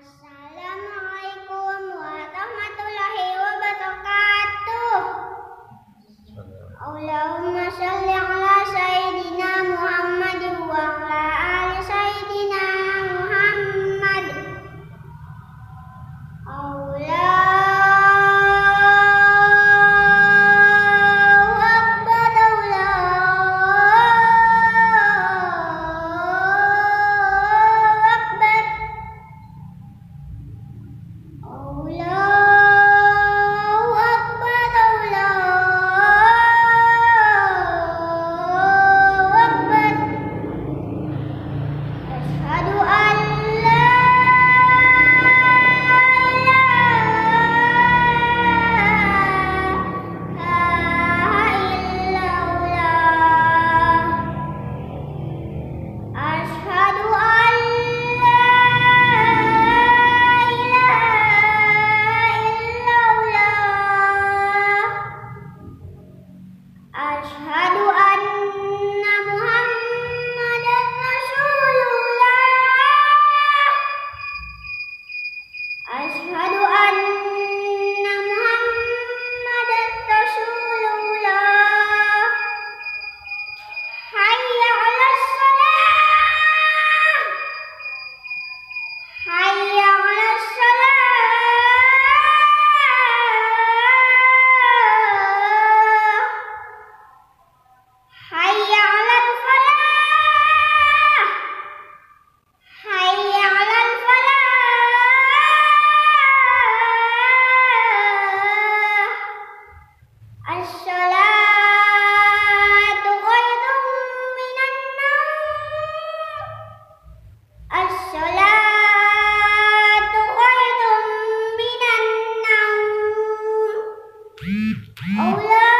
Assalamualaikum warahmatullahi wabarakatuh. Allahumma sholli Oh. Oh, yeah.